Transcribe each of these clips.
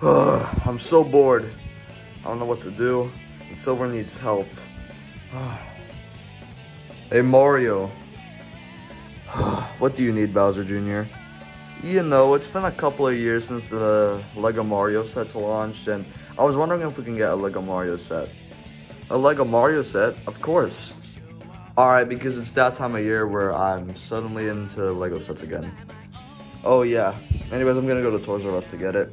I'm so bored. I don't know what to do. And Silver needs help. hey, Mario. what do you need, Bowser Jr.? You know, it's been a couple of years since the LEGO Mario sets launched, and I was wondering if we can get a LEGO Mario set. A LEGO Mario set? Of course. Alright, because it's that time of year where I'm suddenly into LEGO sets again. Oh yeah. Anyways, I'm gonna go to Toys R Us to get it.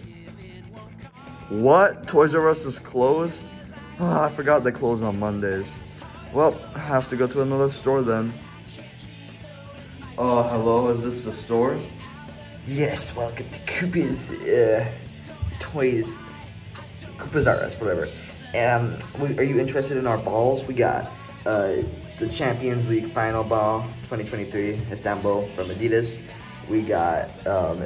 What? Toys R Us is closed? Oh, I forgot they close on Mondays. Well, I have to go to another store then. Oh, hello, is this the store? Yes, welcome to Koopa's uh, Toys. Koopa's R Us, whatever. Um, are you interested in our balls? We got uh, the Champions League final ball 2023 Istanbul from Adidas. We got um,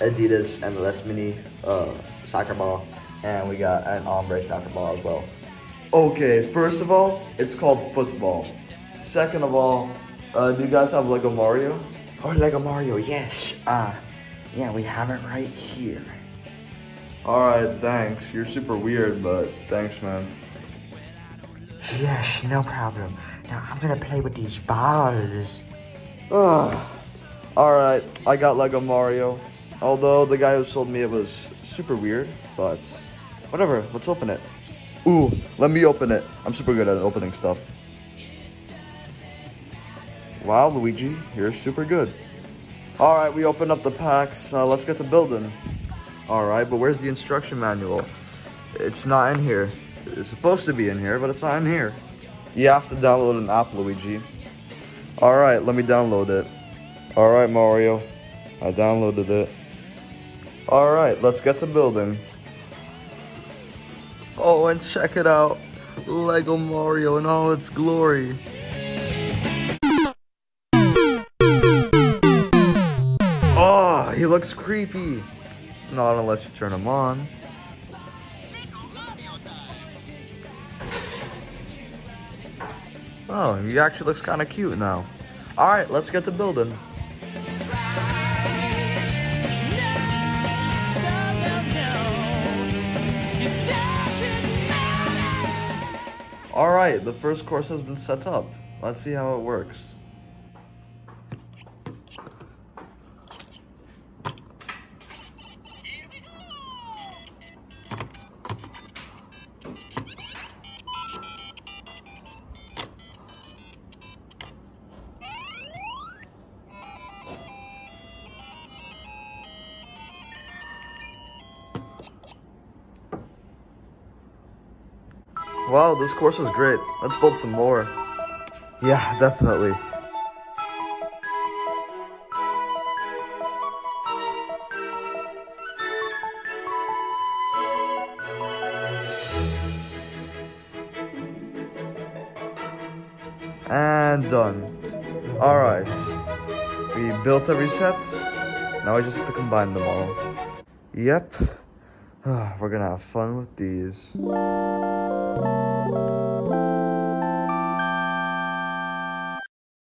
Adidas MLS Mini uh, soccer ball, and we got an ombre soccer ball as well. Okay, first of all, it's called football. Second of all, uh, do you guys have Lego Mario? Oh, Lego Mario, yes. Uh, yeah, we have it right here. Alright, thanks. You're super weird, but thanks, man. Yes, no problem. Now I'm gonna play with these balls. Ugh. Alright, I got Lego Mario. Although the guy who sold me it was super weird, but whatever, let's open it. Ooh, let me open it. I'm super good at opening stuff. Wow, Luigi, you're super good. Alright, we opened up the packs. Uh, let's get to building. Alright, but where's the instruction manual? It's not in here. It's supposed to be in here, but it's not in here. You have to download an app, Luigi. Alright, let me download it. Alright, Mario. I downloaded it. Alright, let's get to building. Oh, and check it out. Lego Mario in all its glory. Oh, he looks creepy. Not unless you turn him on. Oh, he actually looks kind of cute now. Alright, let's get to building. Alright, the first course has been set up. Let's see how it works. Wow, this course is great. Let's build some more. Yeah, definitely. And done. Alright. We built every set. Now I just have to combine them all. Yep. Ah, we're gonna have fun with these.